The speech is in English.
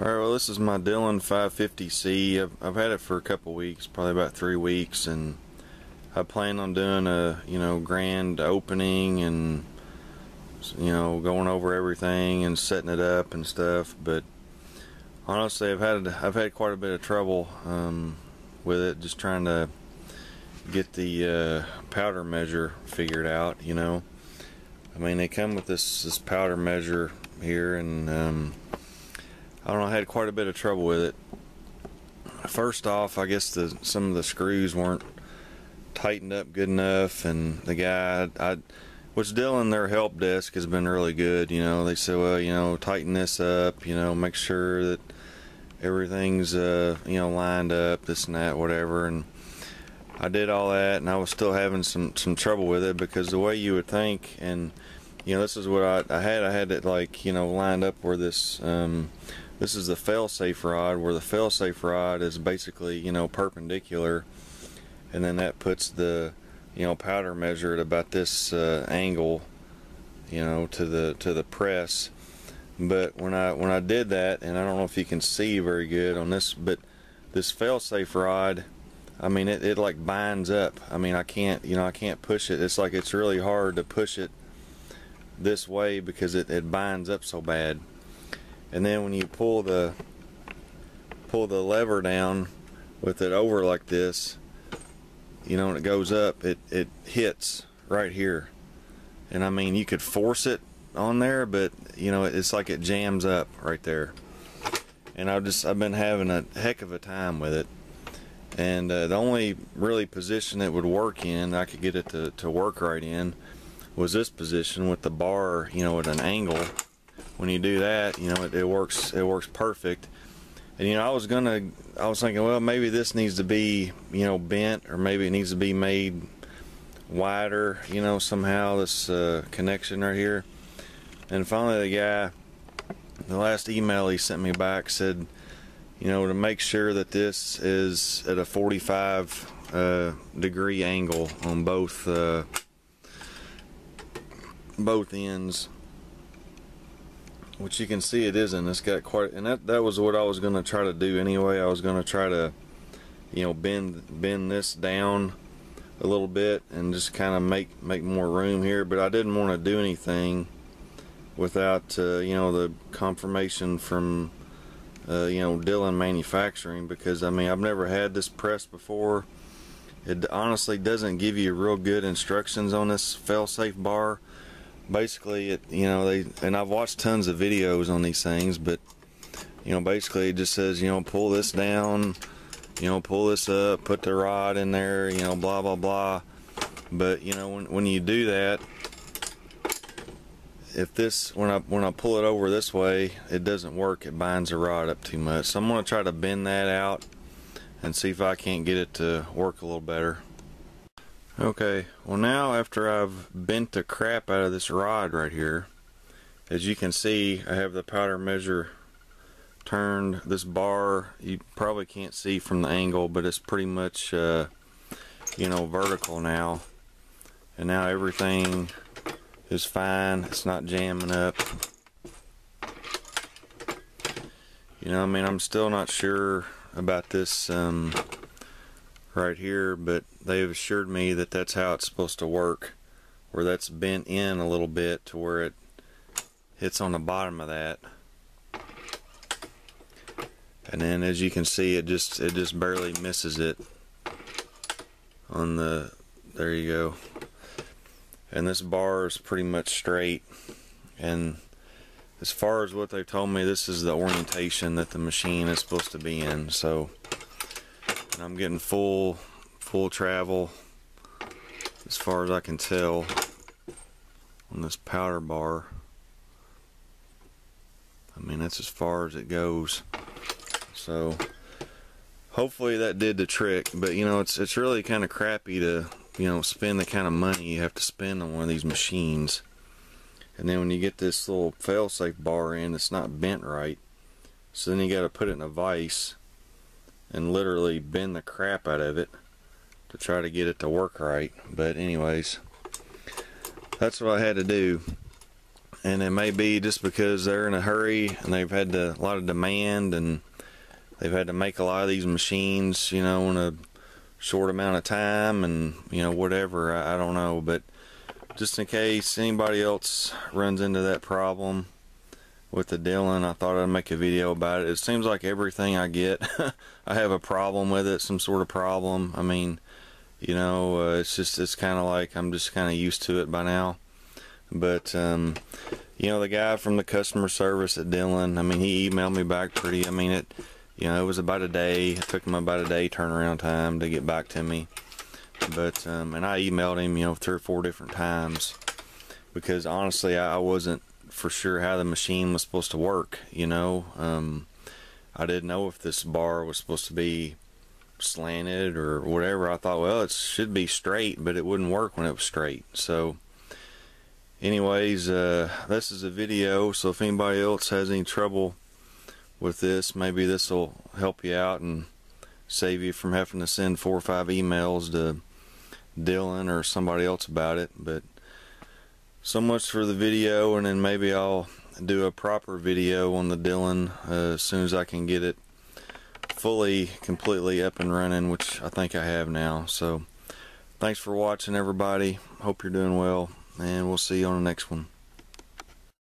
Alright, well this is my Dillon 550C. I've, I've had it for a couple weeks, probably about three weeks, and I plan on doing a, you know, grand opening and, you know, going over everything and setting it up and stuff, but honestly I've had, I've had quite a bit of trouble um, with it, just trying to get the uh, powder measure figured out, you know. I mean, they come with this, this powder measure here, and um, I don't know, I had quite a bit of trouble with it. First off, I guess the some of the screws weren't tightened up good enough, and the guy, I, which Dillon, their help desk has been really good. You know, they said, well, you know, tighten this up, you know, make sure that everything's, uh, you know, lined up, this and that, whatever, and I did all that, and I was still having some some trouble with it because the way you would think, and you know, this is what I, I had. I had it like you know lined up where this um, this is the fail-safe rod where the fail-safe rod is basically you know perpendicular and then that puts the you know powder measure at about this uh, angle you know to the to the press. But when I when I did that and I don't know if you can see very good on this but this fail-safe rod I mean it, it like binds up. I mean I can't you know I can't push it. It's like it's really hard to push it this way because it, it binds up so bad and then when you pull the pull the lever down with it over like this you know when it goes up it it hits right here. And I mean you could force it on there but you know it's like it jams up right there. And I've just I've been having a heck of a time with it. And uh, the only really position it would work in I could get it to, to work right in was this position with the bar you know at an angle when you do that, you know, it, it, works it works perfect. And you know, I was gonna I was thinking, well, maybe this needs to be, you know, bent or maybe it needs to be made wider, you know, somehow this uh, connection right here. And finally the guy the last email he sent me back said, you know, to make sure that this is at a 45 uh, degree angle on both uh, both ends which you can see it isn't. It's got quite and that that was what I was going to try to do anyway. I was going to try to you know bend bend this down a little bit and just kind of make make more room here but I didn't want to do anything without uh, you know the confirmation from uh, you know Dillon manufacturing because I mean I've never had this press before. It honestly doesn't give you real good instructions on this fail-safe bar basically it you know they and I've watched tons of videos on these things but you know basically it just says you know pull this down you know pull this up put the rod in there you know blah blah blah. But you know when, when you do that if this when I when I pull it over this way it doesn't work. It binds the rod up too much. So I'm gonna try to bend that out and see if I can't get it to work a little better Okay, well now after I've bent the crap out of this rod right here, as you can see I have the powder measure turned. This bar you probably can't see from the angle but it's pretty much uh, you know vertical now. And now everything is fine. It's not jamming up. You know I mean I'm still not sure about this um, right here, but they've assured me that that's how it's supposed to work, where that's bent in a little bit to where it hits on the bottom of that. And then as you can see, it just it just barely misses it on the there you go. And this bar is pretty much straight and as far as what they've told me, this is the orientation that the machine is supposed to be in. So and I'm getting full full travel as far as I can tell on this powder bar. I mean that's as far as it goes. So hopefully that did the trick but you know it's it's really kind of crappy to you know spend the kind of money you have to spend on one of these machines. And then when you get this little fail-safe bar in it's not bent right. So then you got to put it in a vise and literally bend the crap out of it to try to get it to work right. But anyways, that's what I had to do. and it may be just because they're in a hurry and they've had a lot of demand and they've had to make a lot of these machines, you know, in a short amount of time and you know whatever. I, I don't know, but just in case anybody else runs into that problem with the Dillon, I thought I'd make a video about it. It seems like everything I get, I have a problem with it, some sort of problem. I mean, you know, uh, it's just it's kind of like I'm just kind of used to it by now. But um, you know, the guy from the customer service at Dillon, I mean, he emailed me back pretty. I mean, it, you know, it was about a day. It took him about a day turnaround time to get back to me. But um, and I emailed him, you know, three or four different times because honestly, I, I wasn't for sure how the machine was supposed to work. You know, um, I didn't know if this bar was supposed to be slanted or whatever. I thought, well, it should be straight, but it wouldn't work when it was straight. So anyways, uh, this is a video, so if anybody else has any trouble with this, maybe this will help you out and save you from having to send four or five emails to Dillon or somebody else about it. But so much for the video, and then maybe I'll do a proper video on the Dillon uh, as soon as I can get it fully, completely up and running, which I think I have now. So thanks for watching, everybody. Hope you're doing well and we'll see you on the next one.